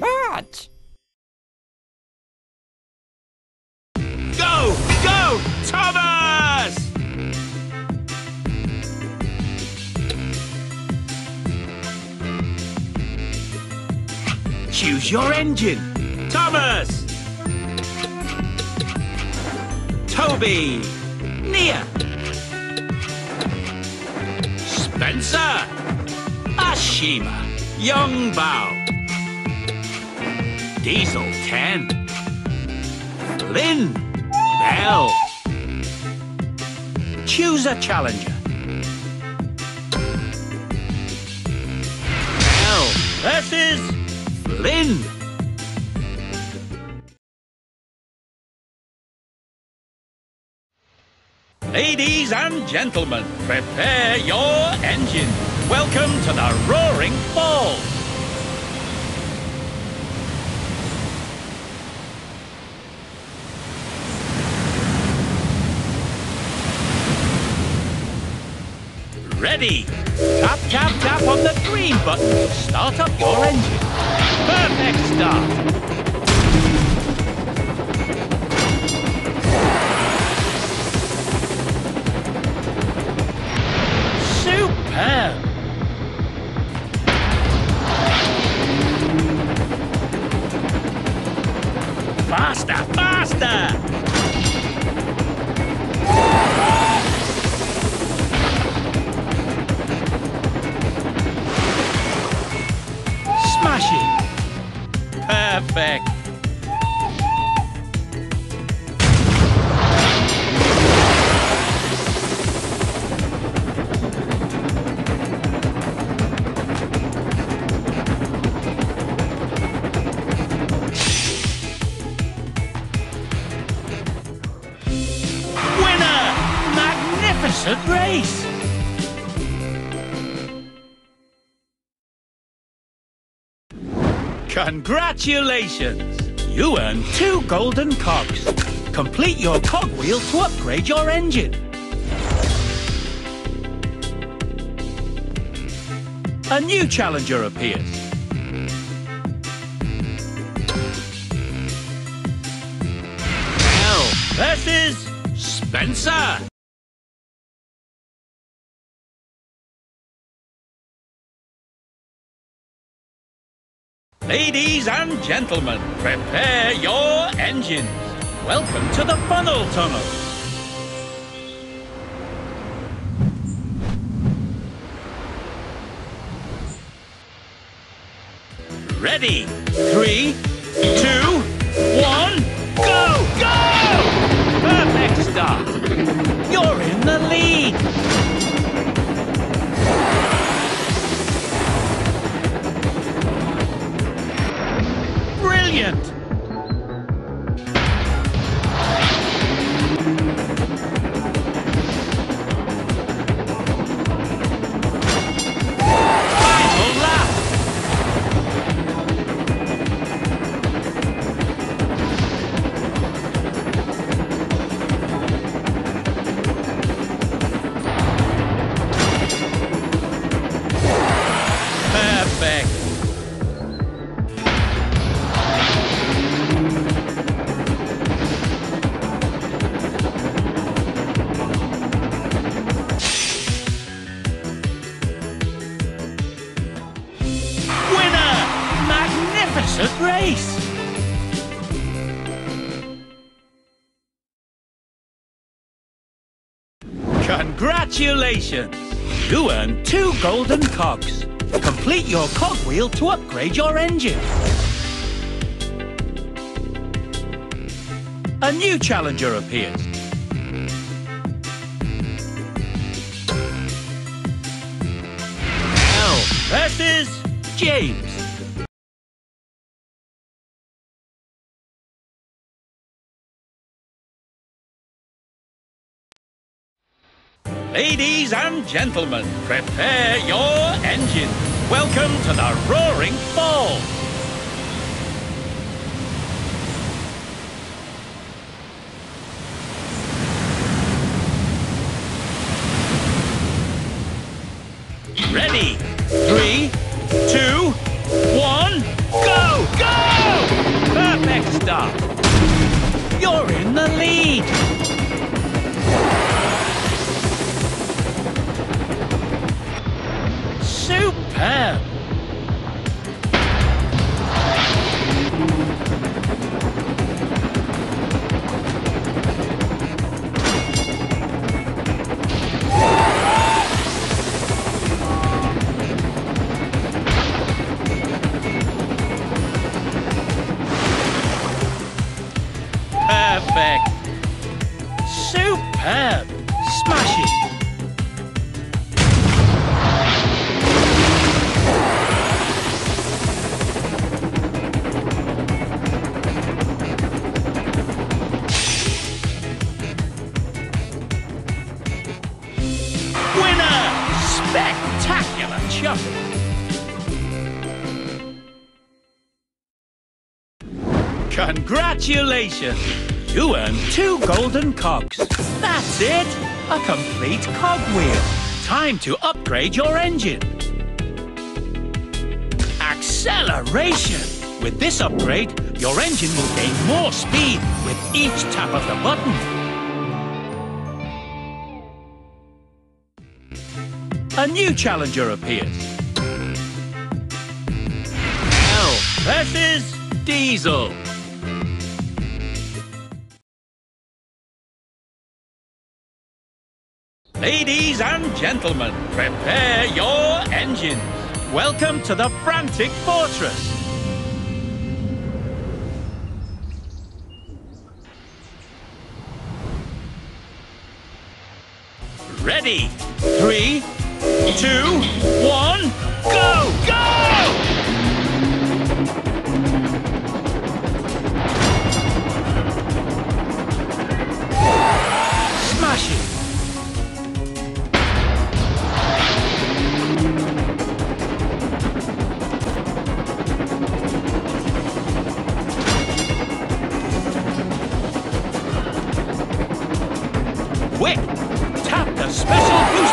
But Go! Go! Thomas! Choose your engine. Thomas! Toby! Nia! Spencer! Ashima! Yong Bao! Diesel 10! Flynn! Belle! Choose a challenger. Belle versus. Ladies and gentlemen, prepare your engine. Welcome to the Roaring Falls. Ready! Tap, tap, tap on the green button to start up your engine. Perfect start. Faster, faster! Smashing! Perfect! Congratulations! You earned two golden cogs. Complete your cogwheel to upgrade your engine. A new challenger appears. L versus Spencer. Ladies and gentlemen, prepare your engines. Welcome to the funnel tunnel. Ready? Three, two, one, go! Go! Perfect start. Brilliant! Race! Congratulations! You earned two golden cogs. Complete your cogwheel to upgrade your engine. A new challenger appears. L versus James. Ladies and gentlemen, prepare your engine. Welcome to the Roaring Fall. Ready? Congratulations! You earned two golden cogs. That's it! A complete cogwheel. Time to upgrade your engine. Acceleration! With this upgrade, your engine will gain more speed with each tap of the button. A new challenger appears. L versus Diesel. Ladies and gentlemen, prepare your engines. Welcome to the Frantic Fortress. Ready? Three, two, one, go! Go! Quick! Tap the special boost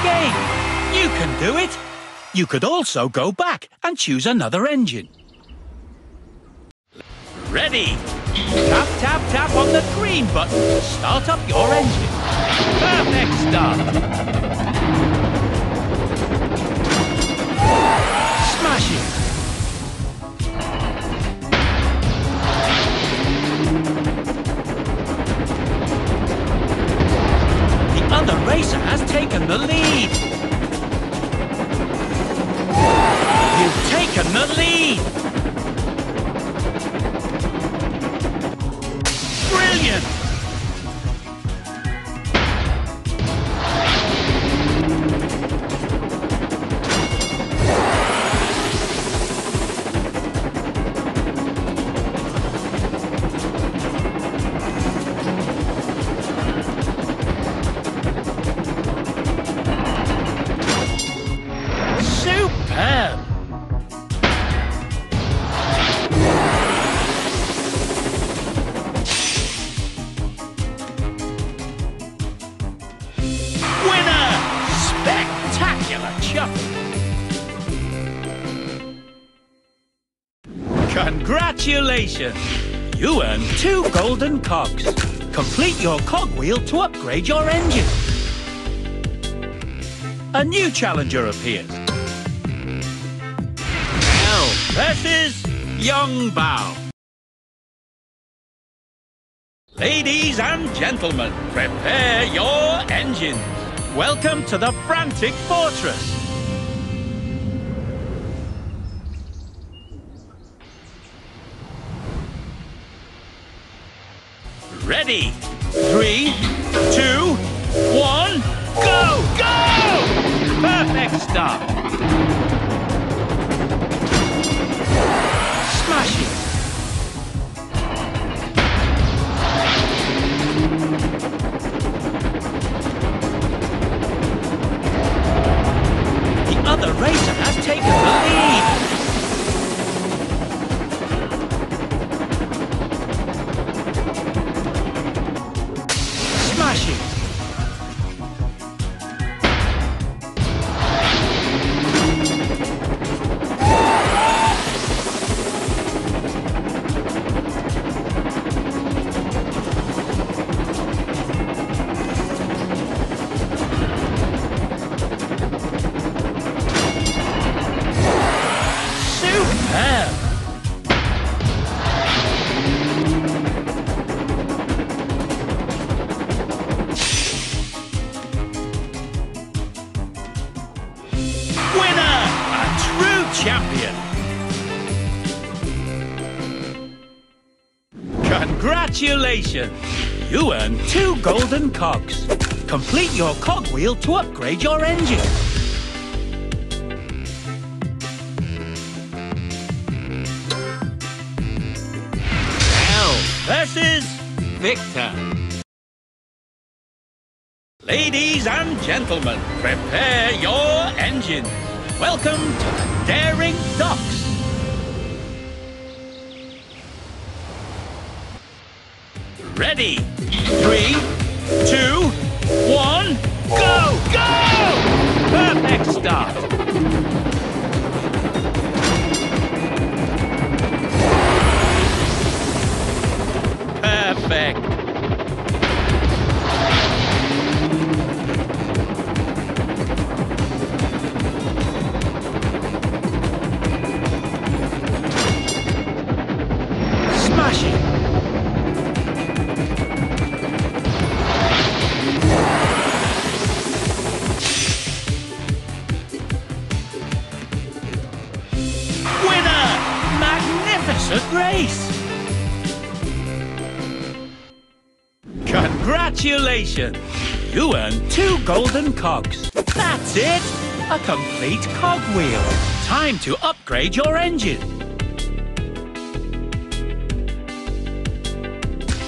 again. You can do it. You could also go back and choose another engine. Ready? Tap, tap, tap on the green button to start up your engine. Perfect start. Smash it! Congratulations! You earned two golden cogs. Complete your cogwheel to upgrade your engine. A new challenger appears. L versus Yong Bao. Ladies and gentlemen, prepare your engines. Welcome to the Frantic Fortress. Ready? Three, two, one, go! Go! Perfect start. Superb. Winner! A true champion! Congratulations! You earned two golden cogs. Complete your cogwheel to upgrade your engine. Versus Victor. Ladies and gentlemen, prepare your engine. Welcome to the Daring Docks. Ready? Three, two, one, go! Go! Perfect. Smashing. Winner! You earned two golden cogs. That's it! A complete cogwheel. Time to upgrade your engine.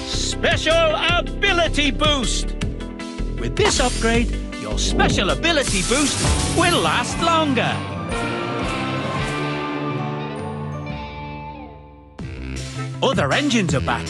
Special Ability Boost! With this upgrade, your special ability boost will last longer. Other engines are back.